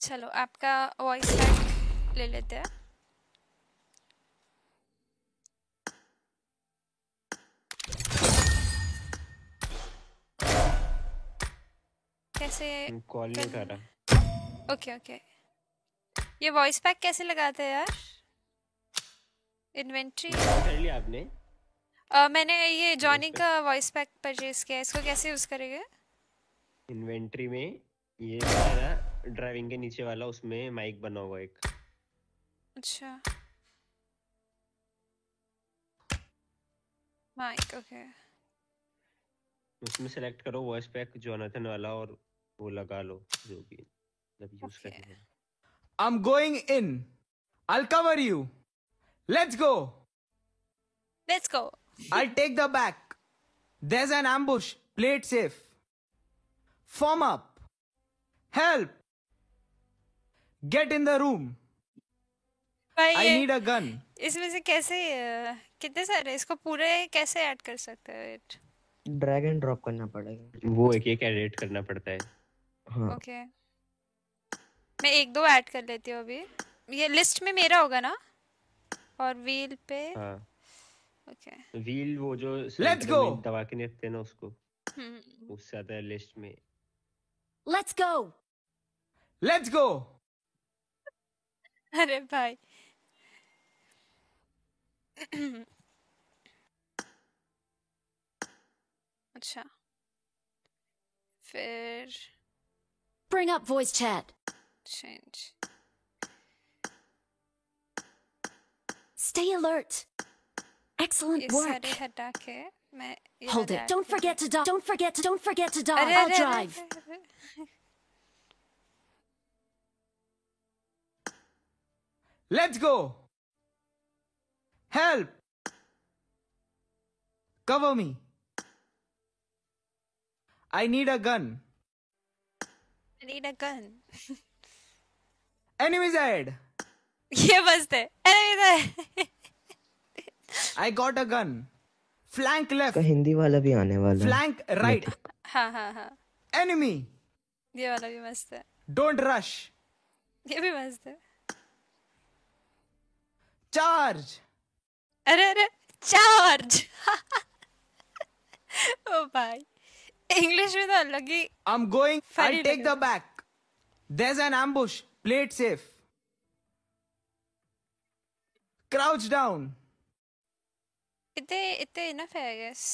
चलो आपका voice pack ले लेते हैं। कैसे कॉल नहीं कर रहा। Okay okay. ये वॉइस पैक कैसे लगाते हैं यार? इन्वेंट्री कर लिया आपने? uh, मैंने ये जॉनी का वॉइस पैक परचेज किया इसको कैसे यूज़ करेंगे? इन्वेंट्री में ये मेरा ड्राइविंग के नीचे वाला उसमें माइक बना हुआ एक। अच्छा। Mike okay. okay. उसमें सेलेक्ट करो वॉइस पैक जो जोनाथन वाला और वो लगा लो जो भी जब यूज़ करते हैं I am going in I will cover you let's go let's go I will take the back there is an ambush play it safe form up help in the room. भाई I ये need a gun. इसमें से कैसे कितने सारे इसको पूरे कैसे ऐड कर सकते हैं वेट ड्रैग एंड ड्रॉप करना पड़ेगा। वो एक एक एडिट करना पड़ता है। हाँ। ओके मैं एक दो ऐड कर लेती हूँ अभी। ये लिस्ट में मेरा होगा ना? और व्हील पे? हाँ। ओके व्हील वो जो go. में दबा के नहीं रखते ना उसको। हम्म, उससे आता है लिस्ट में। Let's go. Let's go. আরে bye. আচ্ছা ফের Bring up voice chat. Change. Stay alert. Excellent work. Hold it. Don't forget to do- don't forget to don't forget to die. I'll drive. Let's go. Help. Cover me. I need a gun. I need a gun. Enemies ahead. ये मस्त है अरे इधर I got a gun. Flank left. का हिंदी वाला भी आने वाला है Flank right. हाँ हाँ हाँ Enemy. ये वाला भी मस्त है Don't rush. ये भी मस्त है चार्ज। अरे अरे चार्ज। ओ भाई। इंग्लिश में तो अलग ही I am going I take the back there is an ambush play it safe crouch down इतने इतने enough I guess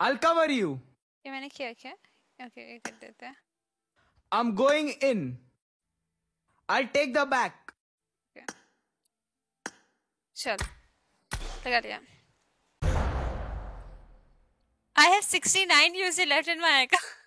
I will cover you ये मैंने किया क्या? ओके ये कर देते हैं। I am going in I take the back चल लगा लिया I have 69 UC left in my account.